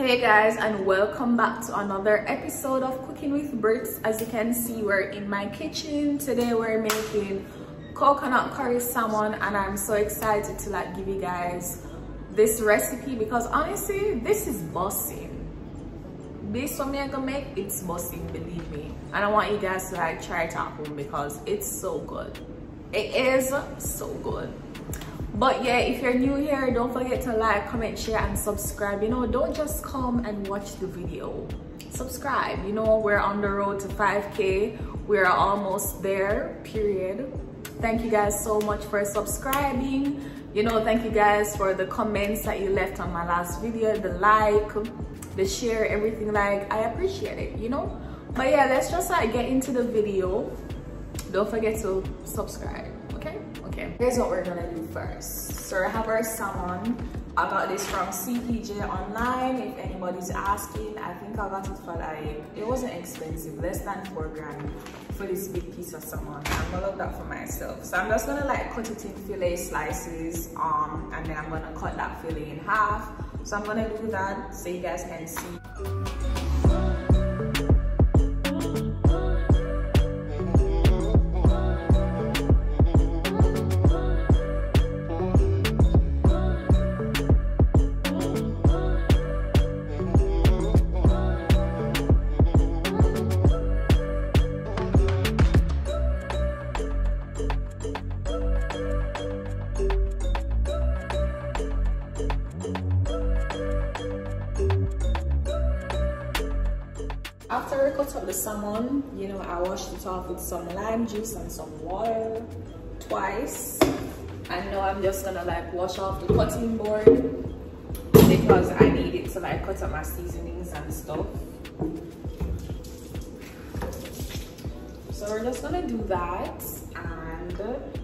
hey guys and welcome back to another episode of cooking with brits. As you can see we're in my kitchen. Today we're making coconut curry salmon and i'm so excited to like give you guys this recipe because honestly this is bossing. This one i'm gonna make it's bossing believe me. And i want you guys to like try it at home because it's so good. It is so good but yeah if you're new here don't forget to like comment share and subscribe. You know don't just come and watch the video. Subscribe. You know we're on the road to 5k we're almost there period. Thank you guys so much for subscribing. You know thank you guys for the comments that you left on my last video the like the share everything. Like i appreciate it you know? But yeah let's just like get into the video. Don't forget to subscribe okay. Here's what we're gonna do first. So i have our salmon i got this from cpj online. If anybody's asking i think i got it for like it wasn't expensive less than four grand for this big piece of salmon i'm gonna love that for myself. So i'm just gonna like cut it in fillet slices um and then i'm gonna cut that fillet in half. So i'm gonna do that so you guys can see washed it off with some lime juice and some water twice. And now I'm just gonna like wash off the cutting board because I need it to like cut up my seasonings and stuff. So we're just gonna do that and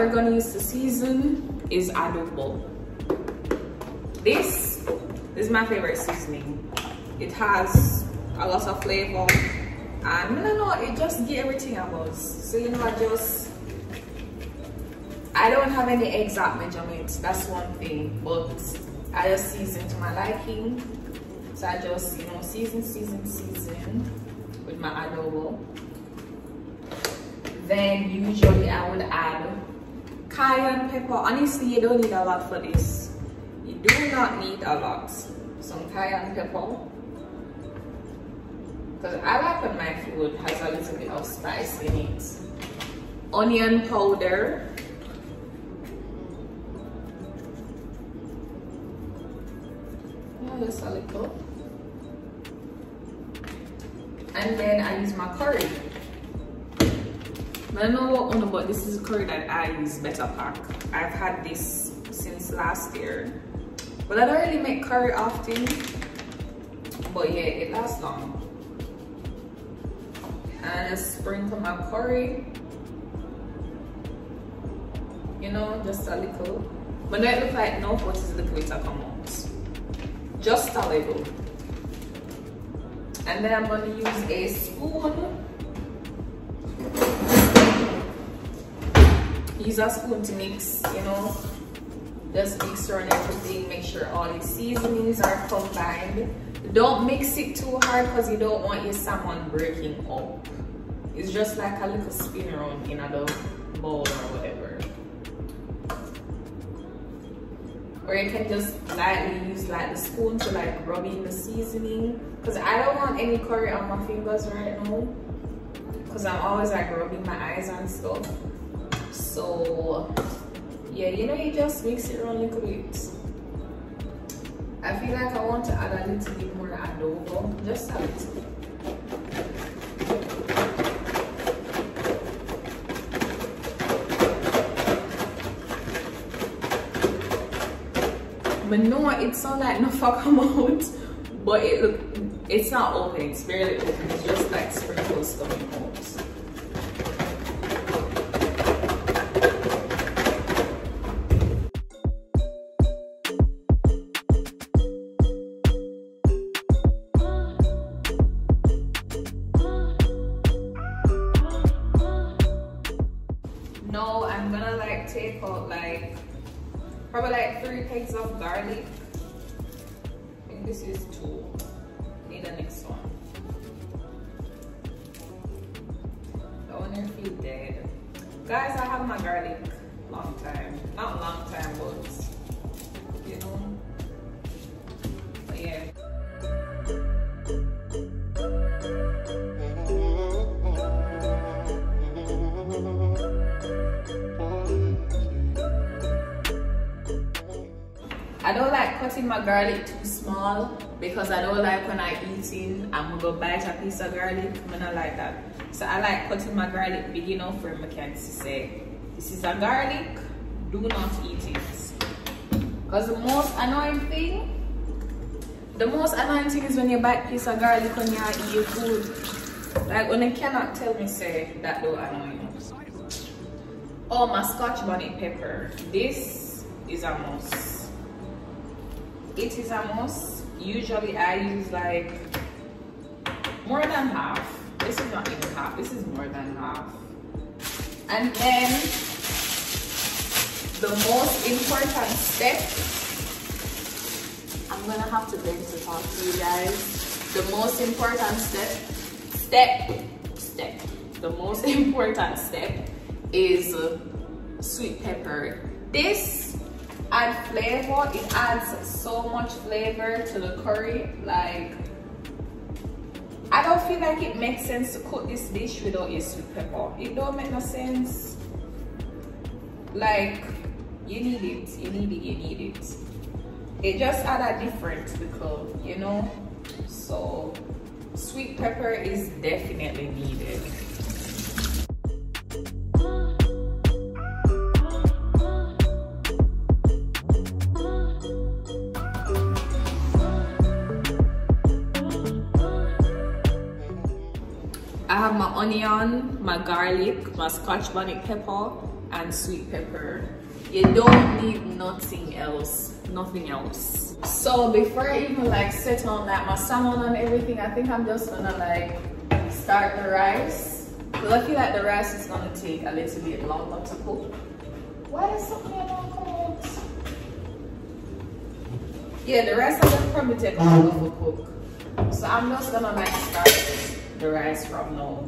we're gonna use to season is adobo. This is my favorite seasoning. It has a lot of flavor and I know, it just get everything I was. So you know, I just, I don't have any exact measurements, that's one thing, but I just season to my liking. So I just, you know, season, season, season with my adobo then usually I would add cayenne pepper. Honestly, you don't need a lot for this. You do not need a lot. Some cayenne pepper. Because I like when my food has a little bit of spice in it. Onion powder. Just a little. And then I use my curry. I don't know what one, but this is a curry that I use, Betapac. I've had this since last year. But I don't really make curry often. But yeah, it lasts long. And I sprinkle my curry. You know, just a little. But not look like no what is a little bit of come out. Just a little. And then I'm gonna use a spoon use a spoon to mix, you know, just mix around everything, make sure all the seasonings are combined. Don't mix it too hard because you don't want your salmon breaking up. It's just like a little spin around in a bowl or whatever. Or you can just lightly use like the spoon to like rub in the seasoning. Because I don't want any curry on my fingers right now. Because I'm always like rubbing my eyes and stuff so yeah you know you just mix it around a little bit. I feel like I want to add a little bit more adobo. Just a little. But no it's not like no fuck come out but it look it's not open. It's barely open. It's just like sprinkles coming out like three pegs of garlic. I think this is two. Need the next one. The owner feel dead. Guys, I have my garlic I don't like cutting my garlic too small because I don't like when I eating, I'm gonna go bite a piece of garlic. I don't like that. So I like cutting my garlic big enough for my kids to say, this is a garlic, do not eat it. Because the most annoying thing, the most annoying thing is when you bite piece of garlic when you eat your food. Like when they cannot tell me say that do annoy me. Oh, my scotch bonnet pepper. This is a must it is a must usually i use like more than half. This is not even half this is more than half. And then the most important step i'm gonna have to bend to talk to you guys. The most important step step step. The most important step is uh, sweet pepper. This add flavor it adds so much flavor to the curry like I don't feel like it makes sense to cook this dish without your sweet pepper. It don't make no sense. Like you need it you need it you need it. It just add a difference because you know so sweet pepper is definitely needed onion, my garlic, my scotch bonnet pepper, and sweet pepper. You don't need nothing else, nothing else. So before I even like set on like my salmon and everything, I think I'm just gonna like start the rice. Because I feel like the rice is gonna take a little bit longer to cook. Why is something not out? Yeah, the rest of them probably take longer to cook. So I'm just gonna like start the rice from now.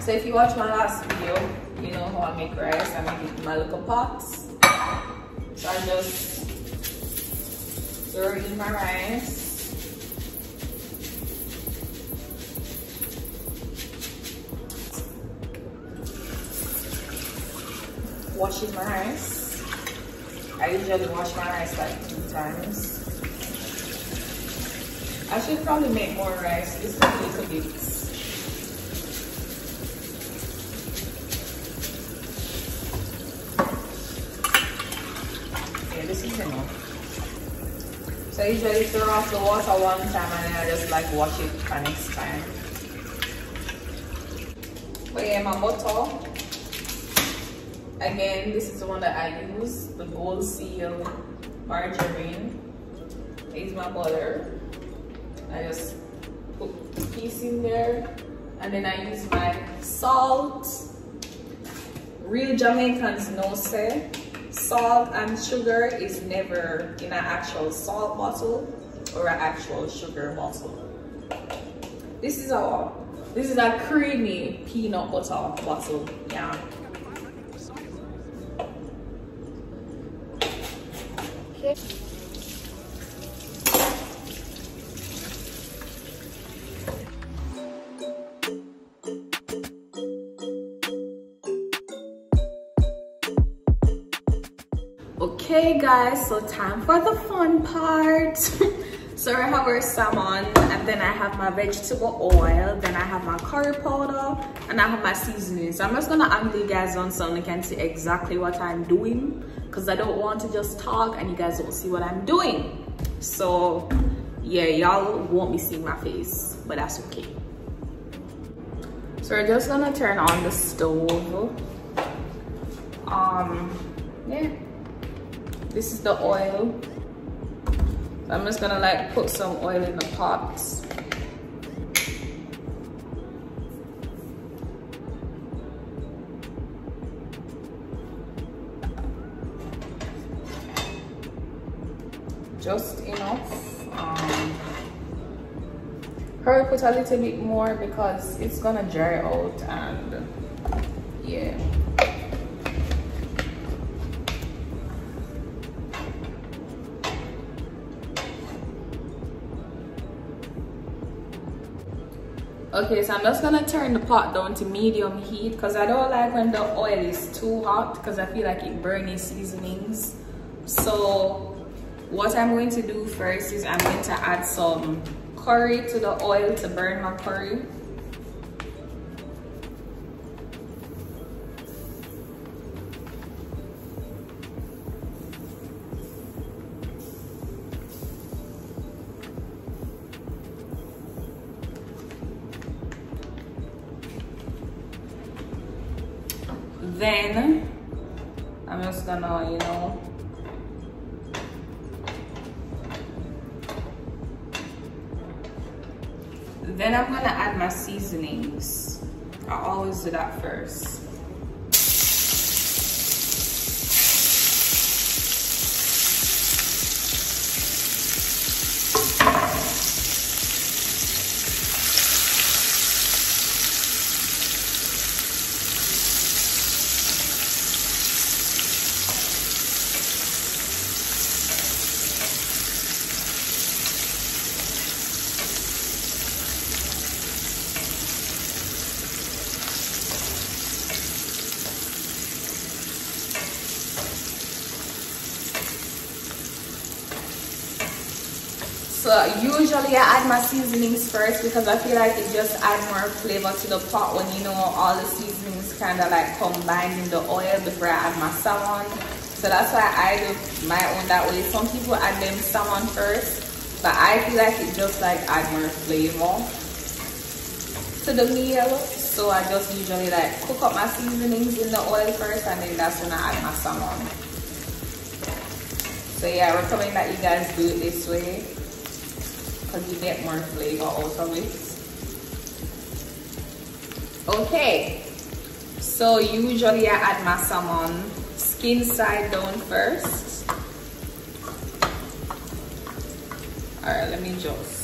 So if you watch my last video, you know how I make rice. I make it in my little pots. So I just throw in my rice. Washing my rice. I usually wash my rice like two times. I should probably make more rice. This is a little bit So I usually throw off the water one time and then I just like wash it the next time. But yeah, my butter. Again, this is the one that I use, the Gold Seal margarine. Is my butter. I just put a piece in there and then I use my salt. Real Jamaicans know say eh? Salt and sugar is never in an actual salt bottle or an actual sugar bottle. This is a this is a creamy peanut butter bottle. Yeah. Okay. Okay guys so time for the fun part. So i have our salmon and then i have my vegetable oil then i have my curry powder and i have my seasoning so i'm just gonna angle you guys on so you can see exactly what i'm doing because i don't want to just talk and you guys don't see what i'm doing. So yeah y'all won't be seeing my face but that's okay. So we're just gonna turn on the stove. Um yeah this is the oil. So I'm just gonna like put some oil in the pots. Just enough. Um, put a little bit more because it's gonna dry out and okay so i'm just gonna turn the pot down to medium heat because i don't like when the oil is too hot because i feel like it burns seasonings. So what i'm going to do first is i'm going to add some curry to the oil to burn my curry then usually I add my seasonings first because I feel like it just adds more flavor to the pot when you know all the seasonings kind of like combined in the oil before I add my salmon. So that's why I do my own that way. Some people add them salmon first, but I feel like it just like add more flavor to the meal. So I just usually like cook up my seasonings in the oil first and then that's when I add my salmon. So yeah, I recommend that you guys do it this way because you get more flavor out of it. Okay, so usually I add my salmon skin side down first. Alright, let me just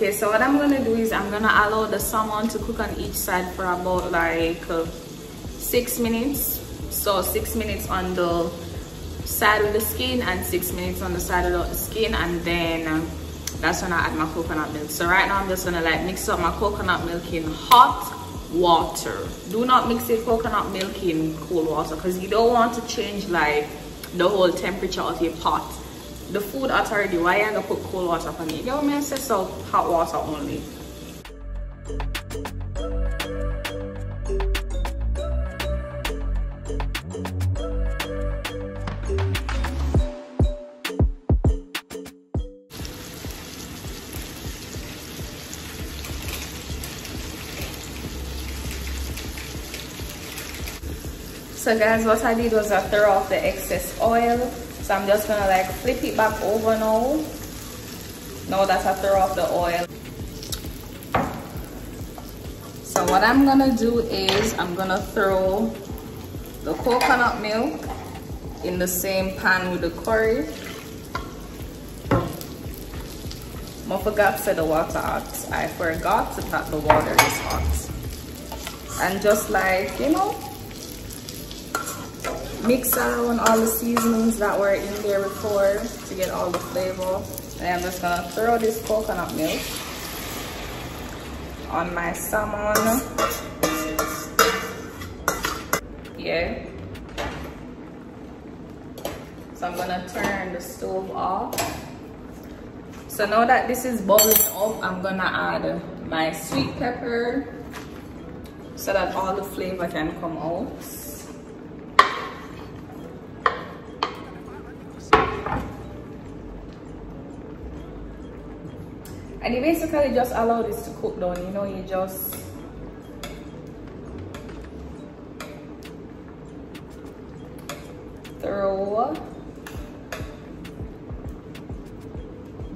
okay so what i'm gonna do is i'm gonna allow the salmon to cook on each side for about like uh, six minutes. So six minutes on the side of the skin and six minutes on the side of the skin and then uh, that's when i add my coconut milk. So right now i'm just gonna like mix up my coconut milk in hot water. Do not mix the coconut milk in cold water because you don't want to change like the whole temperature of your pot the food already why you gonna put cold water on it? You know what so hot water only So guys, what I did was I threw off the excess oil so I'm just gonna like flip it back over now. Now that I throw off the oil. So what I'm gonna do is I'm gonna throw the coconut milk in the same pan with the curry. I forgot to the water hot. I forgot that the water is hot. And just like, you know, mix around all the seasonings that were in there before to get all the flavor. And I'm just gonna throw this coconut milk on my salmon. Yeah. So I'm gonna turn the stove off. So now that this is bubbling up, I'm gonna add my sweet pepper so that all the flavor can come out. And you basically just allow this to cook down you know you just throw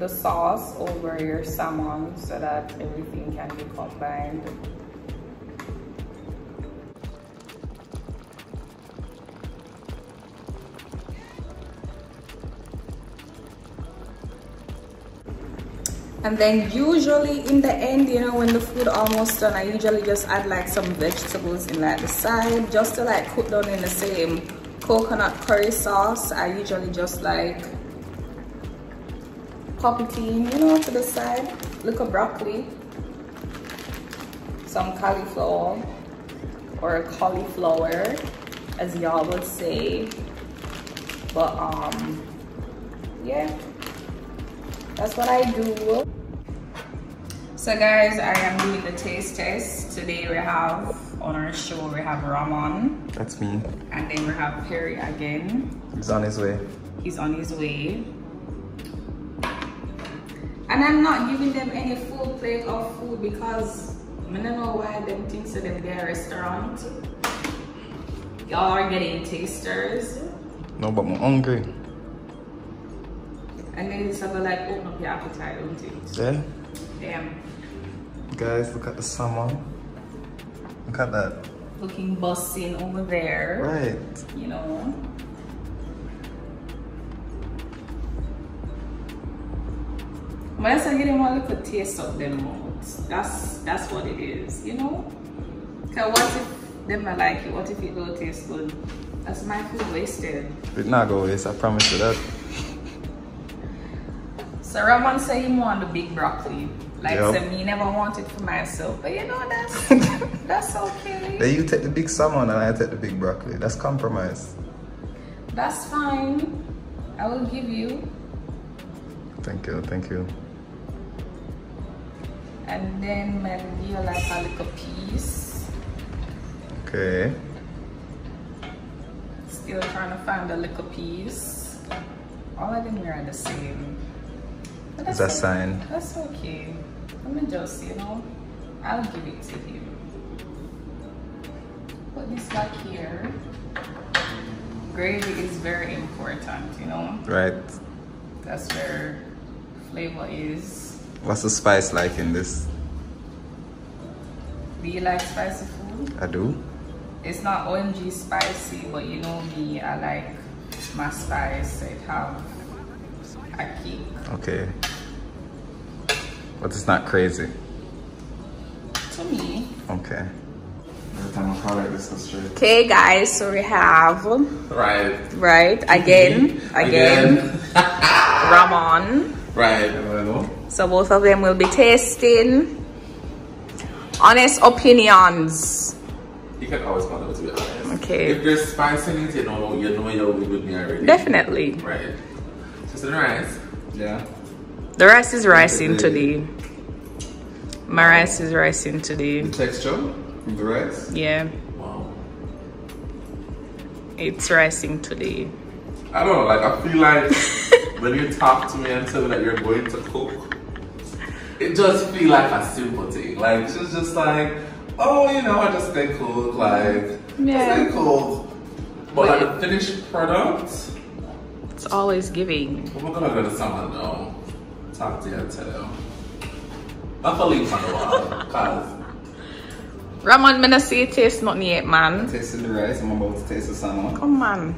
the sauce over your salmon so that everything can be combined and then usually in the end you know when the food almost done i usually just add like some vegetables in like the side just to like cook down in the same coconut curry sauce. I usually just like pop it in you know to the side. Look little broccoli. Some cauliflower or a cauliflower as y'all would say. But um yeah that's what I do. So guys, I am doing the taste test. Today we have on our show, we have Ramon. That's me. And then we have Perry again. He's on his way. He's on his way. And I'm not giving them any full plate of food because I don't know why them things to them their restaurant. Y'all are getting tasters. No, but I'm hungry. And then it's about like open up your appetite, don't it? Yeah. Damn. Guys, look at the salmon. Look at that. Looking busting over there. Right. You know. I say getting one little taste of them mouths, that's that's what it is, you know? Cause what if them not like it? What if it don't taste good? That's my food wasted. It not go waste, I promise you that. So Ramon say he want the big broccoli. Like yep. so me never want it for myself. But you know that's that's okay. Then you take the big salmon and I take the big broccoli. That's compromise. That's fine. I will give you. Thank you, thank you. And then maybe you like a little piece. Okay. Still trying to find a little piece. All of them are the same. Is that okay. sign? That's okay. Let me just, you know, I'll give it to you. Put this back here. Gravy is very important, you know? Right. That's where flavor is. What's the spice like in this? Do you like spicy food? I do. It's not OMG spicy, but you know me, I like my spice. It have a kick. Okay. But it's not crazy. To me. Okay. Okay, guys, so we have right, right mhm. again, again, again. Ramon. Right. So both of them will be tasting. Honest opinions. You can always find out to be honest. Okay. If there's spice in it, you know, you know you'll be with me already. Definitely. Right. Just the rice. Yeah. The rice is rising today. My rice is rising today. The texture of the rice? Yeah. Wow. It's rising today. I don't know, like I feel like when you talk to me and tell me that you're going to cook, it does feel like a simple thing. Like she's just like, oh, you know, I just stay cook, like yeah. stay cook. But like the finished product, it's always giving. We're gonna go to someone though. Talk to you and tell them. Not for leave the wall, cause. Ramon, me not see you taste nothing yet, man. I'm tasting the rice, I'm about to taste the salmon. Come on.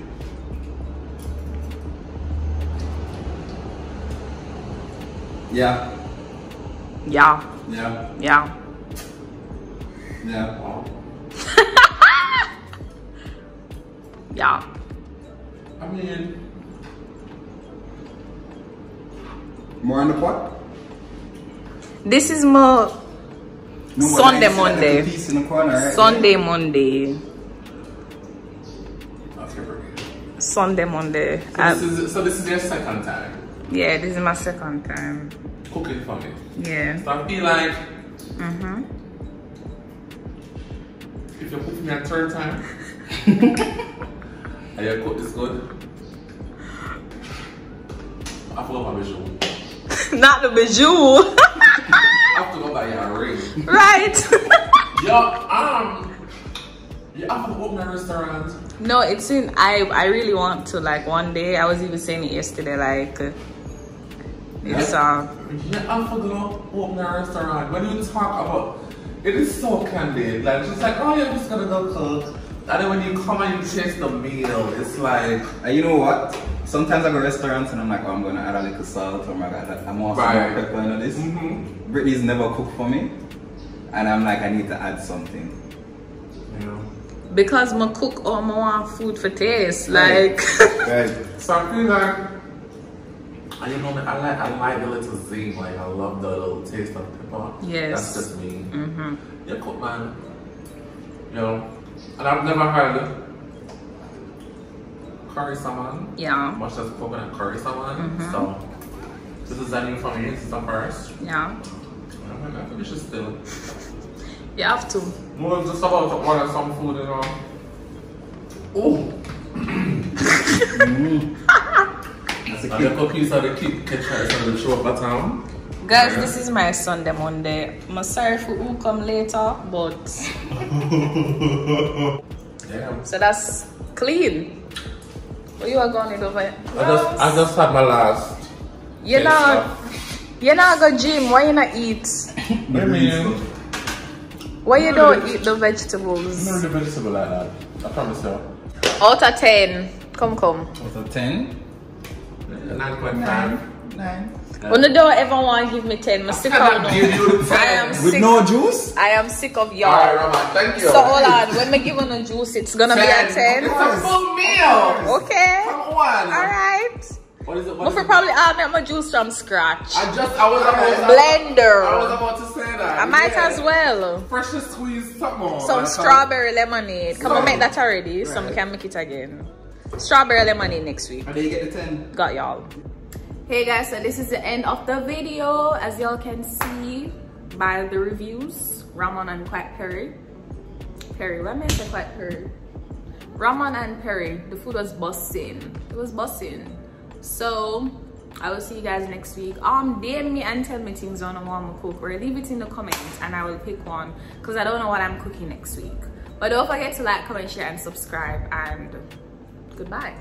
Yeah. Yeah. Yeah. Yeah. Yeah. yeah. I mean. More in the pot? This is more no, Sunday, Monday. Corner, right? Sunday, Monday. Sunday, Monday. So, um, this is, so this is your second time? Yeah, this is my second time. Cooking for me? Yeah. So I feel like... Mm-hmm. If you're cooking a third time, and you cook this good, I forgot my visual. Not the you a ring. Right. Um, you have to open a restaurant. no, it's in. I I really want to like one day. I was even saying it yesterday. Like, uh, it's um. You have to open a restaurant. When you talk about, it is so candid. Like, just like, oh, yeah, you're just gonna go cook. And then when you come and you taste the meal, it's like, And you know what? Sometimes I go to restaurants and I'm like, oh, I'm gonna add a little salt or I'm gonna I'm also Right. more pepper into this. mm-hmm. Brittny's never cooked for me. And I'm like, I need to add something. You know. Because my cook all my want food for taste. Right. Like, Right. So I feel like, and you know, I like, I like the little zing. Like, I love the little taste of pepper. Yes. That's just me. hmm You cook, man. You know, and I've never had curry salmon. yeah, much as coconut curry salmon. Mhm. So this is a new for me. This is the first. yeah. I'm like, think we should still. You have to. We're just about to order some food, you know. Oh, That's and the cookies are the kid catchers and the show bottom. Guys, Yeah. this is my Sunday Monday. I'm sorry for who come later, but Yeah. so that's clean. You are going it over? I just, I just had my last. You know, you know, I go gym. Why you not eat? I mean, why you don't eat the vegetables? I'm vegetable like that. I promise you. Out of 10. Come, come. Out of 10? 9. On the door, everyone give me 10. I'm sick of it. I am With sick. no juice? I am sick of y'all. Alright, Roman, thank you. So hold on, when we give on a juice, it's gonna ten. be a 10. It's a full meal. Okay. Come on. Alright. What is it? What is it? probably I'll make my juice from scratch. I just I was about to, blender. I was about to say that. I might yeah. as well. Freshly squeezed some Some strawberry lemonade. Come on, make that already, right. so we can make it again. Strawberry lemonade next week. How do you get the ten? Got y'all. Hey guys, so this is the end of the video. As y'all can see by the reviews, Ramon and Quack Perry. Perry, what to Quack Perry? Ramon and Perry, the food was busting. It was busting. So I will see you guys next week. Um, DM me and tell me things on what I'm cook or leave it in the comments and I will pick one because I don't know what I'm cooking next week. But don't forget to like, comment, share, and subscribe and goodbye.